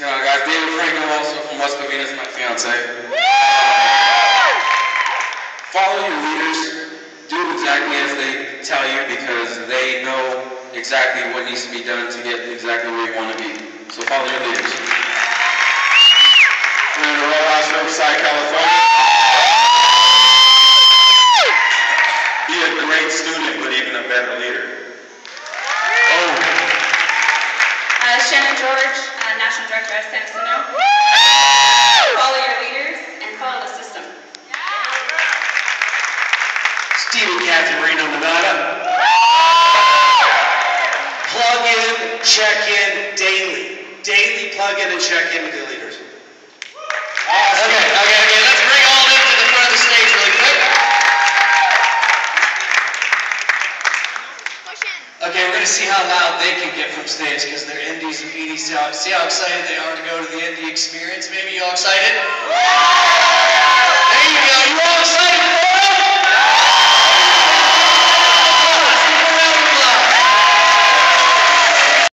West Covina is my fiance. Follow your leaders. Do exactly as they tell you because they know exactly what needs to be done to get exactly where you want to be. So follow your leaders. We're Fernando Rojas from Psy, California. Be a great student, but even a better leader. Oh, Uh, Shannon George, National Director at San Jacinto. Follow your leaders and follow the system. Stephen Cathy Reno, Nevada. Plug in, check in daily. Daily plug in and check in with your leaders. Okay, we're gonna see how loud they can get from stage because they're NDs and beaties. See how, see how excited they are to go to the ND experience. Maybe you all excited?